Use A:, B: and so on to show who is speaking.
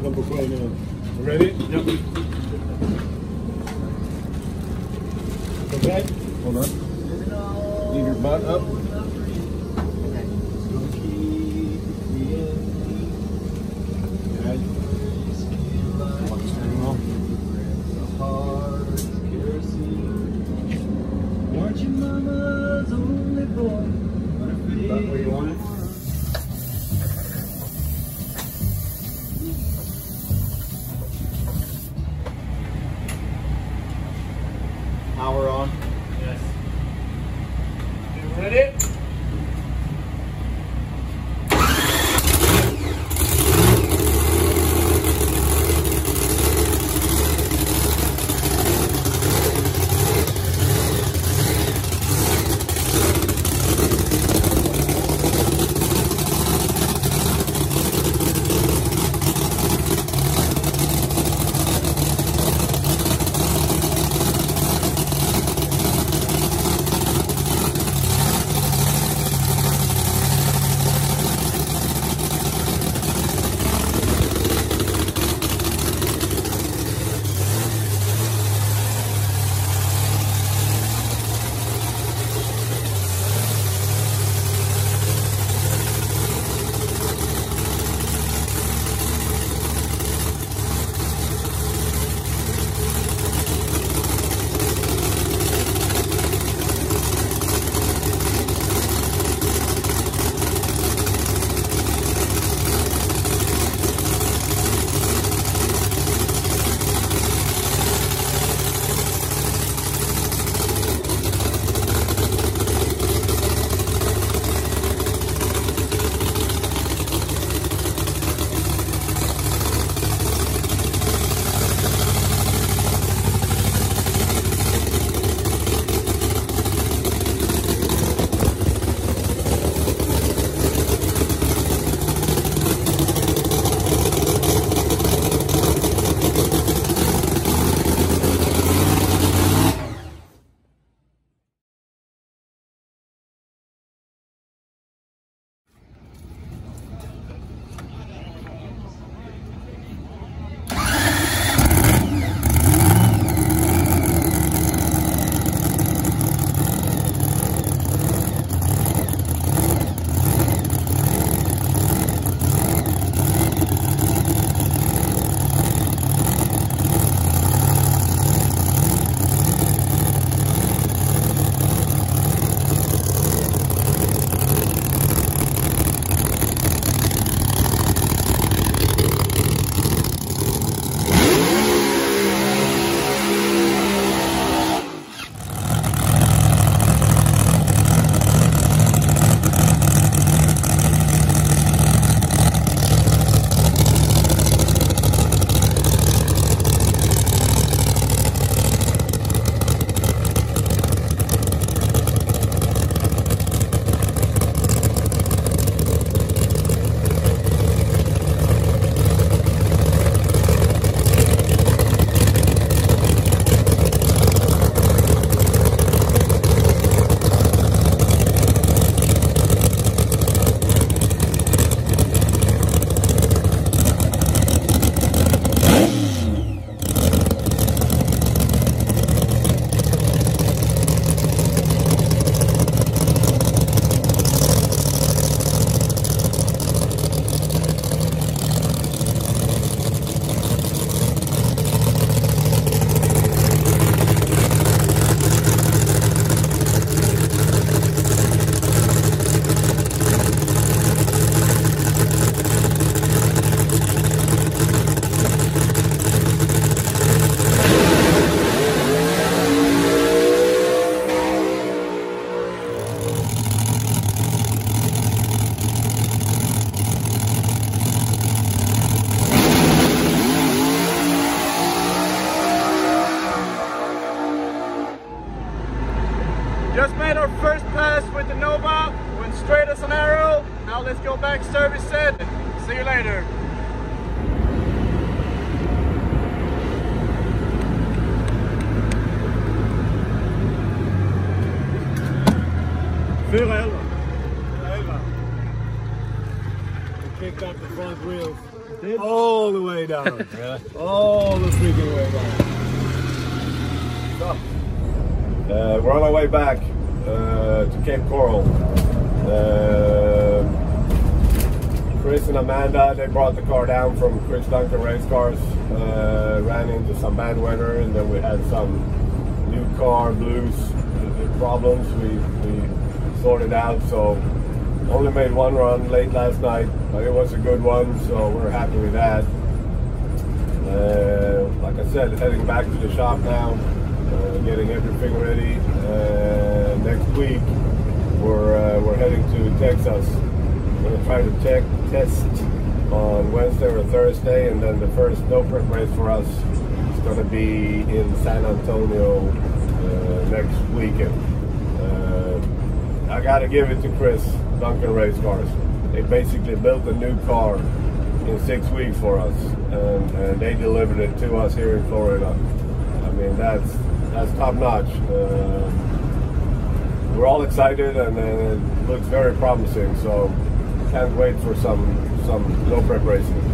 A: plug in. Ready?
B: Yep.
A: Okay. Hold on. Leave your butt up.
B: Just made our first pass with the Nova. Went straight as an arrow. Now let's go back, service it. See you later.
A: Fyra elva. We kicked up the front wheels.
C: all the way down.
A: Yeah.
C: All the freaking way down. So, uh, we're on our way back uh, to Cape Coral. Uh, Chris and Amanda, they brought the car down from Chris Duncan Race Cars. Uh, ran into some bad weather, and then we had some new car blues uh, problems. We, we sorted out, so only made one run late last night, but it was a good one, so we're happy with that. Uh, like I said, heading back to the shop now, uh, getting everything ready. Uh, next week, we're uh, we're heading to Texas. We're gonna try to tech test on Wednesday or Thursday, and then the first no prep race for us is gonna be in San Antonio uh, next weekend. Uh, I gotta give it to Chris Duncan Race Cars. They basically built a new car in six weeks for us, and, and they delivered it to us here in Florida. I mean, that's that's top notch. Uh, we're all excited, and, it looks very promising. So, can't wait for some some low prep racing.